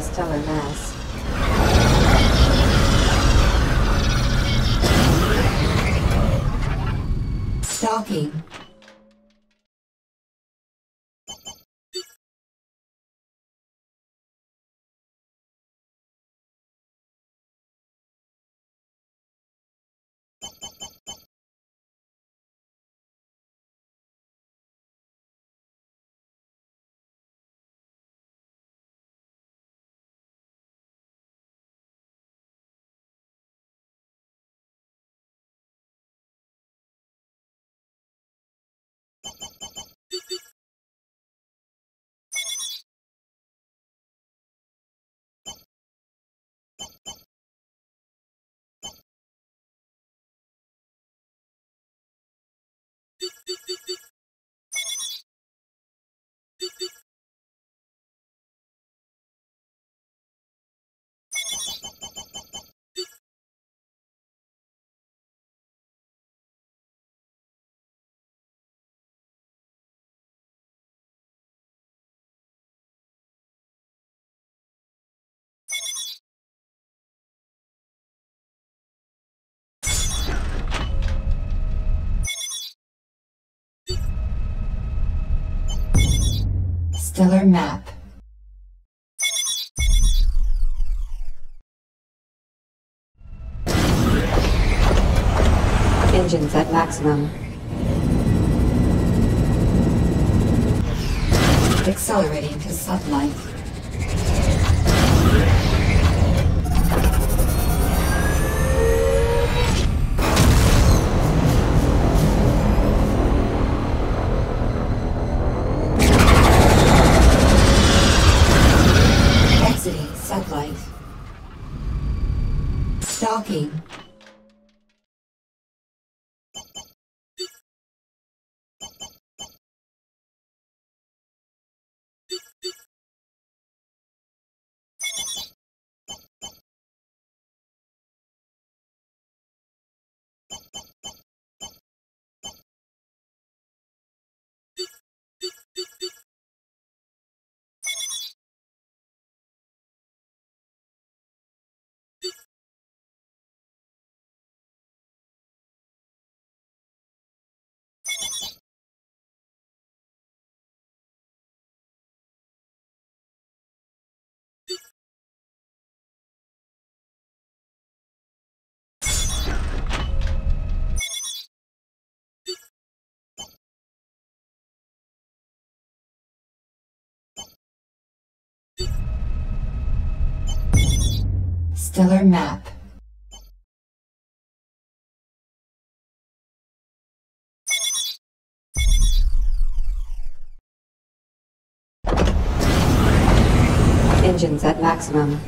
stellar mass. Stalking. Stellar map. Engines at maximum. Accelerating to sublight. Stellar map. Engines at maximum.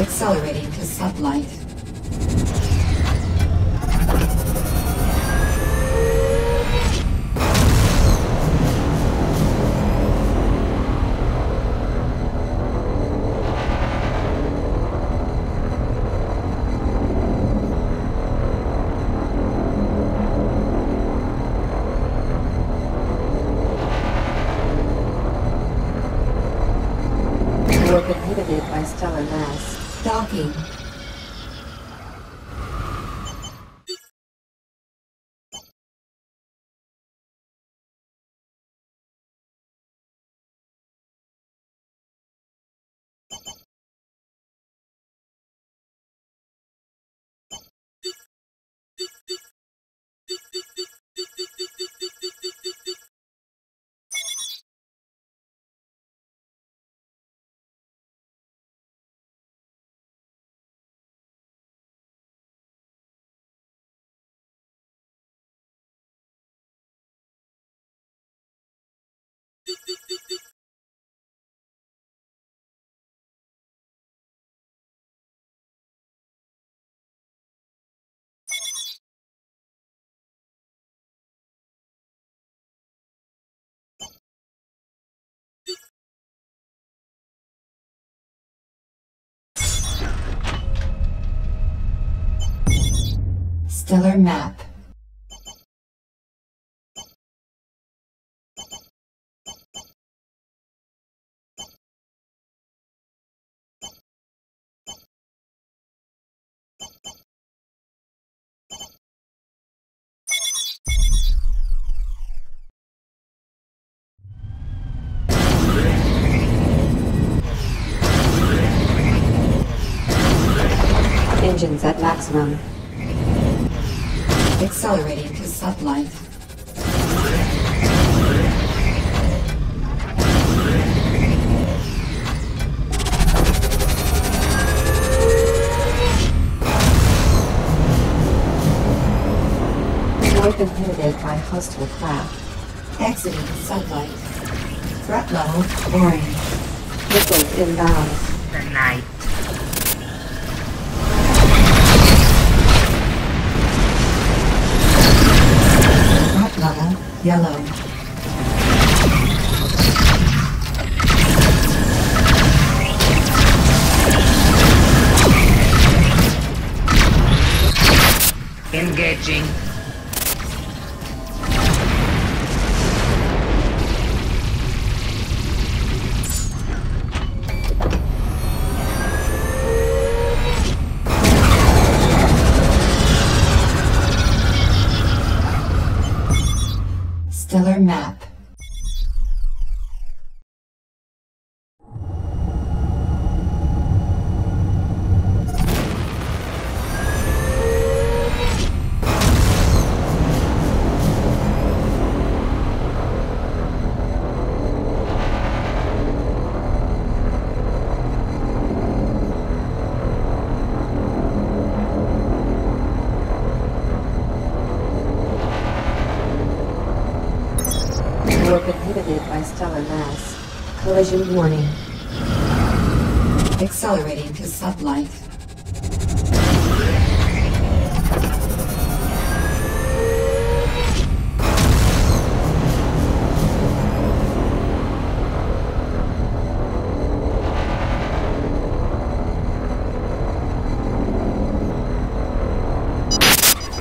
Accelerating to sublight. Inhibited by stellar mass. Stalking. Stellar Map engines at maximum. Accelerating to sublight. Warp inhibited by hostile craft. Exiting sublight. Threat level orange. Missiles inbound. The night. Yellow. Engaging. Collision warning. Accelerating to sublight.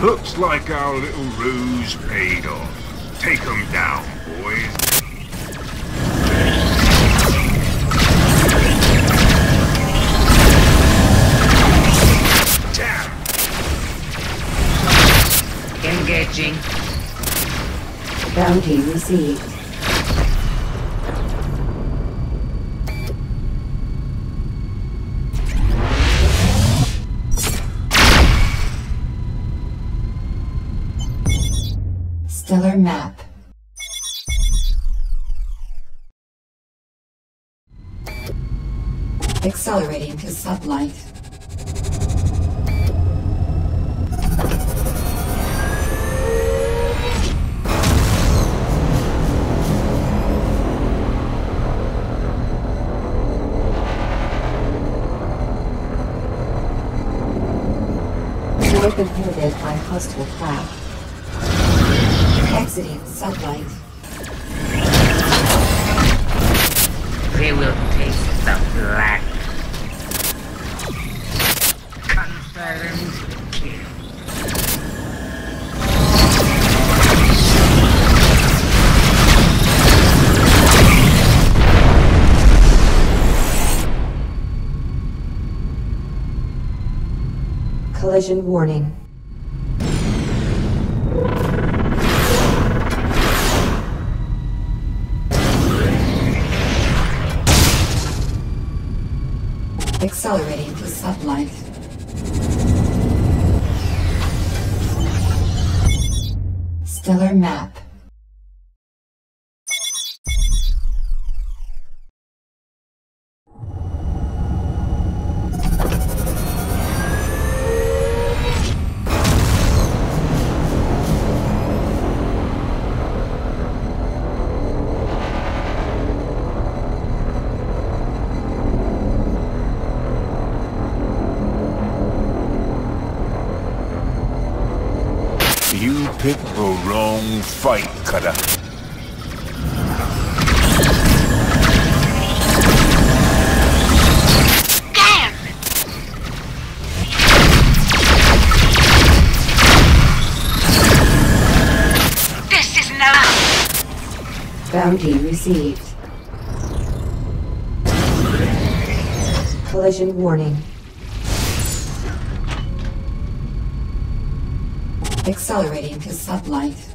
Looks like our little ruse paid off. Take 'em down, Bounty received. Stellar map. Accelerating to sublight. Inhibited by hostile craft. Exiting sublight. They will taste the black. Collision warning. Fight, Cutter. Damn! This is no. Bounty received. Collision warning. Accelerating to sublight.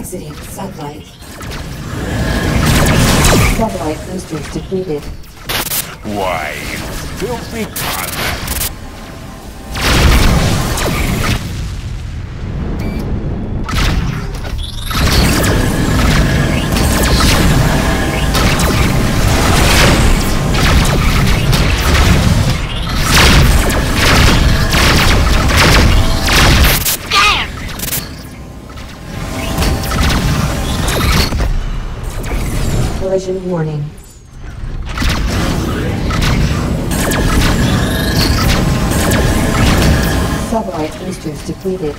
Exiting sublight. Satellite boosters depleted. Why, filthy bad. Collision warning. Sublight boosters depleted.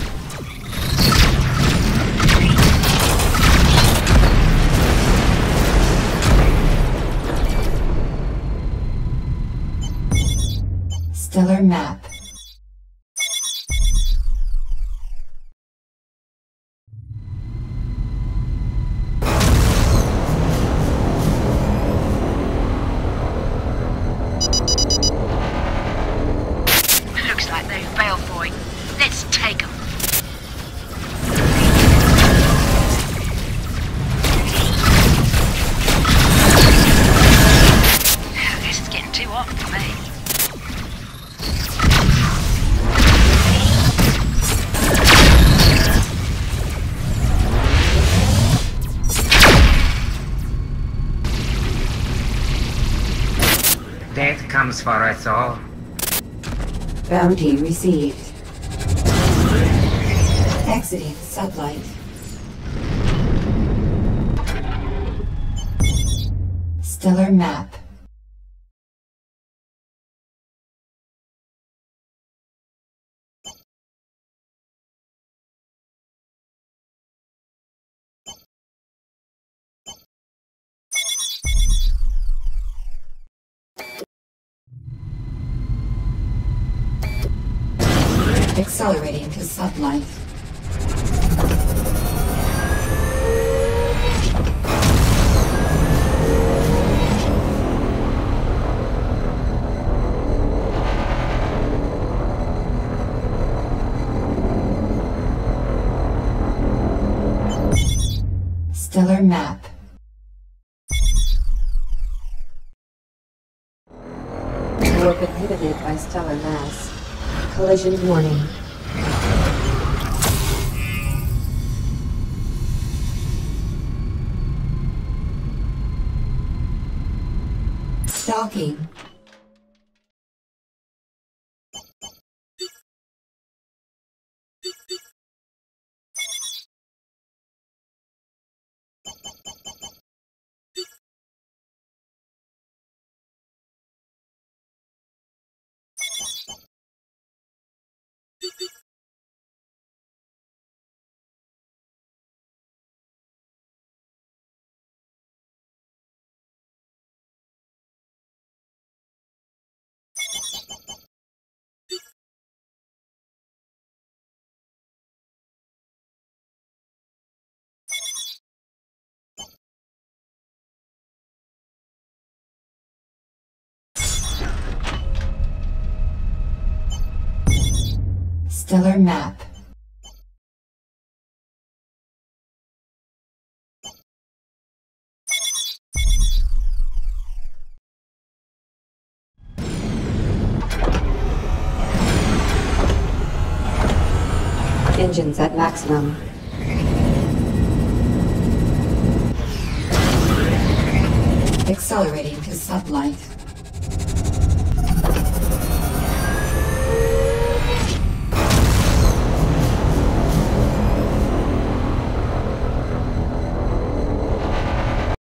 Stellar map. Comes for us all. Bounty received. Exiting sublight. Stellar map. Accelerating to sublight. Stellar map. Warp inhibited by stellar mass. Collision warning. Stalking. Stellar map. Engines at maximum. Accelerating to sublight.